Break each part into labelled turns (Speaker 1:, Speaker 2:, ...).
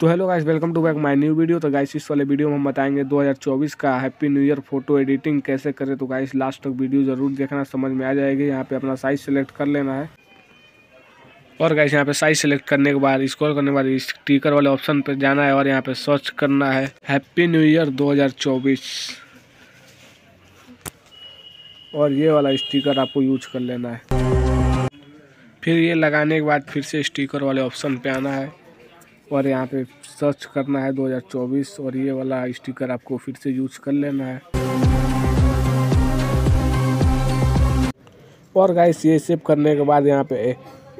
Speaker 1: तो hello guys welcome to back my new video तो guys इस वाले वीडियो में हम बताएँगे 2024 का happy new year photo editing कैसे करें। तो गाइस लास्ट तक वीडियो ज़रूर देखना, समझ में आ जाएगी। यहाँ पे अपना साइज़ सेलेक्ट कर लेना है। और गाइस यहाँ पे साइज़ सेलेक्ट करने के बाद स्क्रॉल करने के बाद स्टीकर वाले ऑप्शन पर जाना है और यहाँ पे सर्च करना है हैप्पी न्यू ईयर 2024 और ये वाला स्टीकर आपको यूज़ कर लेना है। फिर ये लगाने के बाद फिर से स्टीकर वाले ऑप्शन पे आना है। और यहाँ पे सर्च करना है 2024 और ये वाला स्टिकर आपको फिर से यूज़ कर लेना है। और गाइस ये सेव करने के बाद यहाँ पे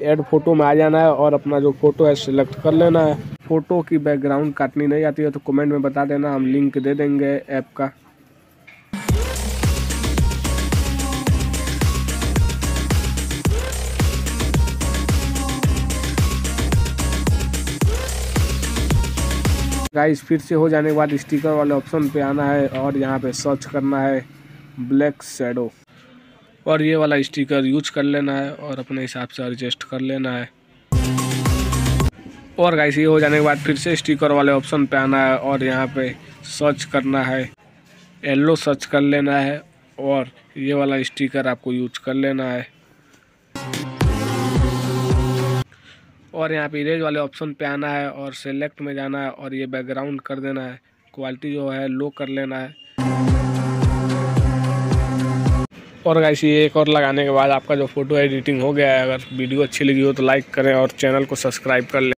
Speaker 1: एड फ़ोटो में आ जाना है और अपना जो फ़ोटो है सिलेक्ट कर लेना है। फ़ोटो की बैकग्राउंड काटनी नहीं आती है तो कमेंट में बता देना, हम लिंक दे देंगे ऐप का। गाइस फिर से हो जाने के बाद स्टिकर वाले ऑप्शन पे आना है और यहाँ पे सर्च करना है ब्लैक शेडो और ये वाला स्टिकर यूज़ कर लेना है और अपने हिसाब से एडजस्ट कर लेना है। और गाइस ये हो जाने के बाद फिर से स्टिकर वाले ऑप्शन पे आना है और यहाँ पे सर्च करना है। येल्लो सर्च कर लेना है और ये वाला स्टिकर आपको यूज़ कर लेना है। और यहाँ पे इरेज वाले ऑप्शन पे आना है और सेलेक्ट में जाना है और ये बैकग्राउंड कर देना है। क्वालिटी जो है लो कर लेना है। और गाइस ये एक और लगाने के बाद आपका जो फ़ोटो एडिटिंग हो गया है, अगर वीडियो अच्छी लगी हो तो लाइक करें और चैनल को सब्सक्राइब कर लें।